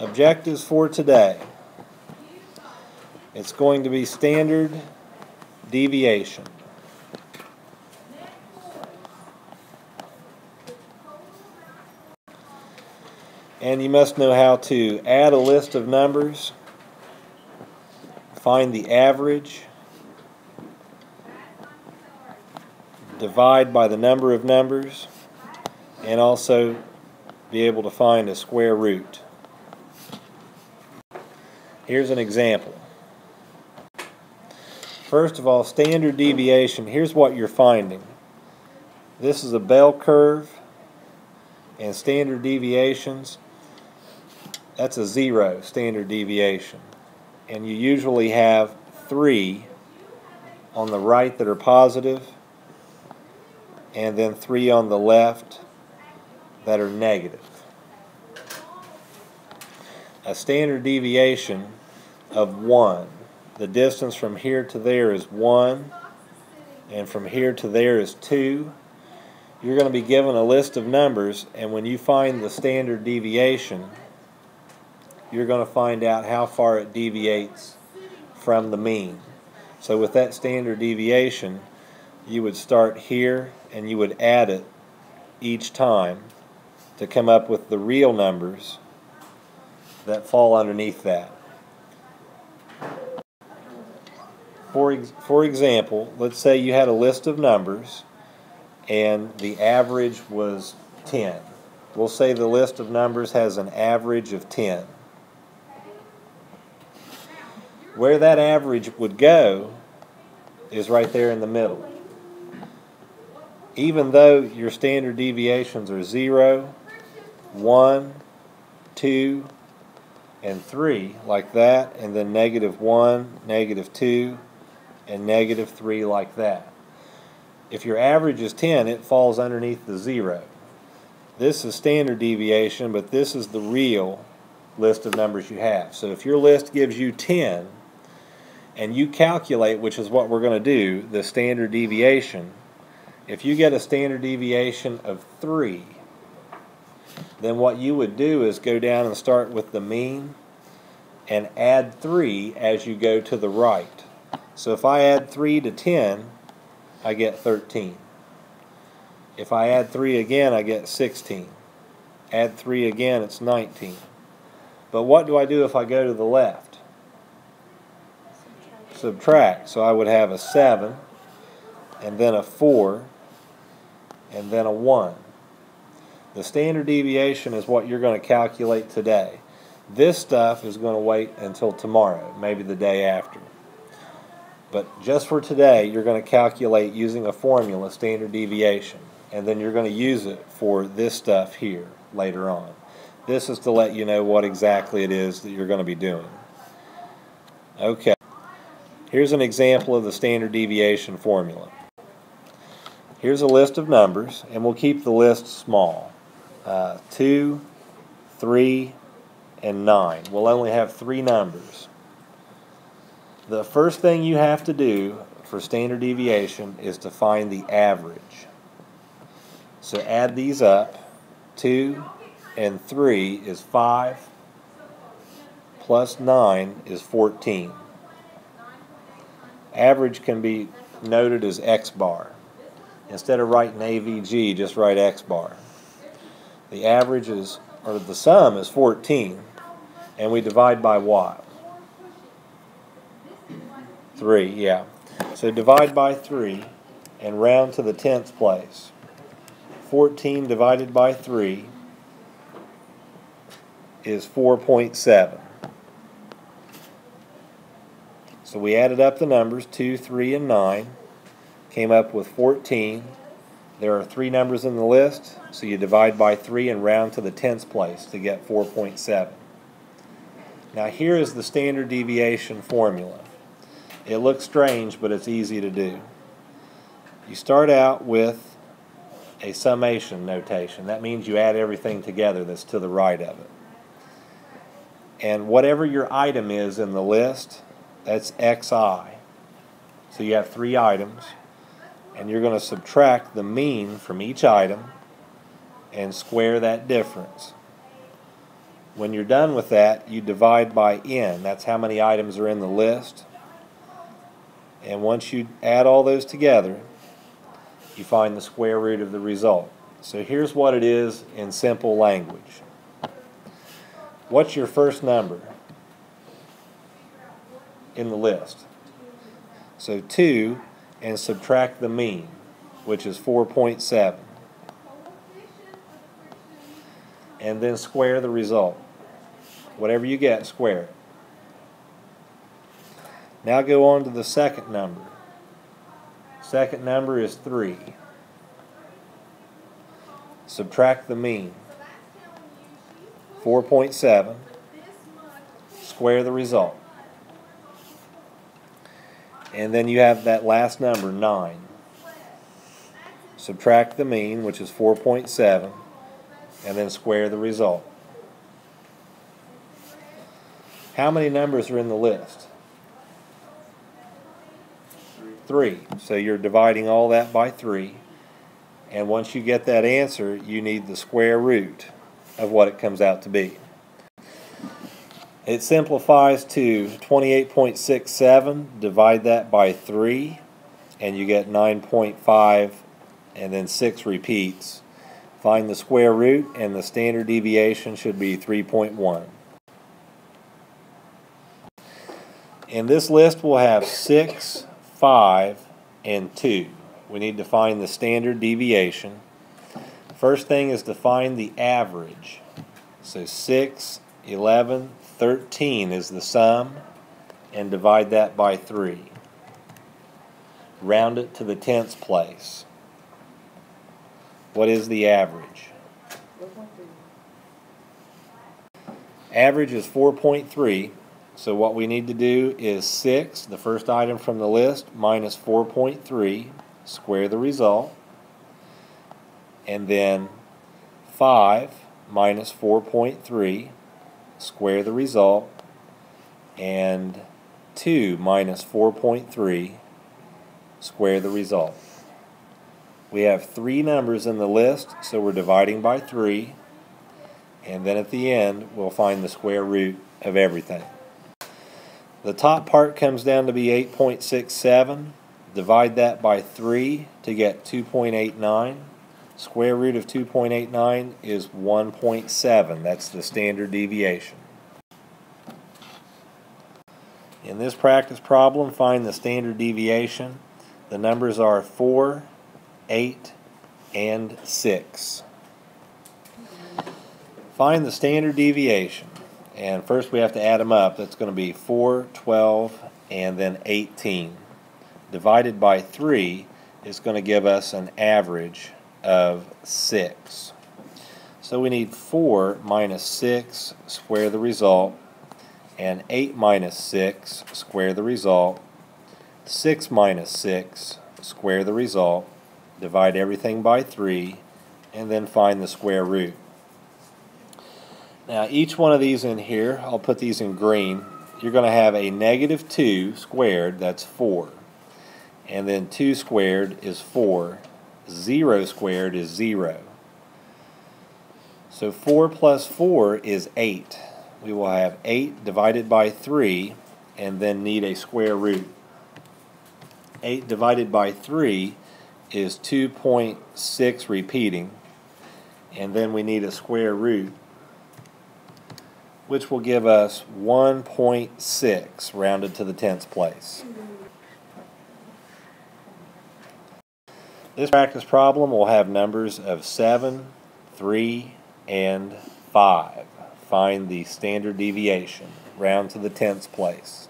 Objectives for today. It's going to be standard deviation. And you must know how to add a list of numbers, find the average, divide by the number of numbers, and also be able to find a square root. Here's an example. First of all, standard deviation, here's what you're finding. This is a bell curve, and standard deviations, that's a zero standard deviation. And you usually have three on the right that are positive, and then three on the left that are negative. A standard deviation of 1. The distance from here to there is 1, and from here to there is 2. You're going to be given a list of numbers, and when you find the standard deviation, you're going to find out how far it deviates from the mean. So with that standard deviation, you would start here and you would add it each time to come up with the real numbers that fall underneath that. For, ex for example, let's say you had a list of numbers and the average was 10. We'll say the list of numbers has an average of 10 where that average would go is right there in the middle. Even though your standard deviations are 0, 1, 2, and 3, like that, and then negative 1, negative 2, and negative 3, like that. If your average is 10, it falls underneath the 0. This is standard deviation, but this is the real list of numbers you have. So if your list gives you 10, and you calculate, which is what we're going to do, the standard deviation, if you get a standard deviation of 3, then what you would do is go down and start with the mean and add 3 as you go to the right. So if I add 3 to 10, I get 13. If I add 3 again, I get 16. Add 3 again, it's 19. But what do I do if I go to the left? subtract. So I would have a 7, and then a 4, and then a 1. The standard deviation is what you're going to calculate today. This stuff is going to wait until tomorrow, maybe the day after. But just for today, you're going to calculate using a formula, standard deviation, and then you're going to use it for this stuff here later on. This is to let you know what exactly it is that you're going to be doing. Okay. Here's an example of the standard deviation formula. Here's a list of numbers, and we'll keep the list small. Uh, 2, 3, and 9. We'll only have three numbers. The first thing you have to do for standard deviation is to find the average. So add these up. 2 and 3 is 5, plus 9 is 14. Average can be noted as X bar. Instead of writing AVG, just write X bar. The average is, or the sum is 14, and we divide by what? 3, yeah. So divide by 3 and round to the tenth place. 14 divided by 3 is 4.7. So we added up the numbers 2, 3, and 9, came up with 14. There are three numbers in the list, so you divide by 3 and round to the tenth place to get 4.7. Now here is the standard deviation formula. It looks strange, but it's easy to do. You start out with a summation notation. That means you add everything together that's to the right of it. And whatever your item is in the list, that's xi. So you have three items, and you're going to subtract the mean from each item and square that difference. When you're done with that, you divide by n. That's how many items are in the list. And once you add all those together, you find the square root of the result. So here's what it is in simple language. What's your first number in the list? So 2 and subtract the mean, which is 4.7. And then square the result. Whatever you get, square it. Now go on to the second number. Second number is 3. Subtract the mean. 4.7. Square the result. And then you have that last number, 9. Subtract the mean, which is 4.7, and then square the result. How many numbers are in the list? Three. So you're dividing all that by three. And once you get that answer, you need the square root of what it comes out to be. It simplifies to 28.67. Divide that by 3, and you get 9.5, and then 6 repeats. Find the square root, and the standard deviation should be 3.1. In this list, we'll have 6, 5, and 2. We need to find the standard deviation. First thing is to find the average. So 6, 11, 13 is the sum, and divide that by 3. Round it to the tenths place. What is the average? Average is 4.3. So what we need to do is 6, the first item from the list, minus 4.3, square the result. And then 5 minus 4.3, square the result. And 2 minus 4.3, square the result. We have three numbers in the list, so we're dividing by 3. And then at the end, we'll find the square root of everything. The top part comes down to be 8.67. Divide that by 3 to get 2.89. Square root of 2.89 is 1.7. That's the standard deviation. In this practice problem, find the standard deviation. The numbers are 4, 8, and 6. Find the standard deviation. And first we have to add them up. That's going to be 4, 12, and then 18. Divided by 3 is going to give us an average of 6. So we need 4 minus 6, square the result, and 8 minus 6, square the result, 6 minus 6, square the result, divide everything by 3, and then find the square root. Now each one of these in here, I'll put these in green, you're going to have a negative 2 squared, that's 4. And then 2 squared is 4. 0 squared is 0. So 4 plus 4 is 8. We will have 8 divided by 3 and then need a square root. 8 divided by 3 is 2.6 repeating and then we need a square root which will give us 1.6 rounded to the tenths place. This practice problem will have numbers of 7, 3, and 5. Find the standard deviation. Round to the tenths place.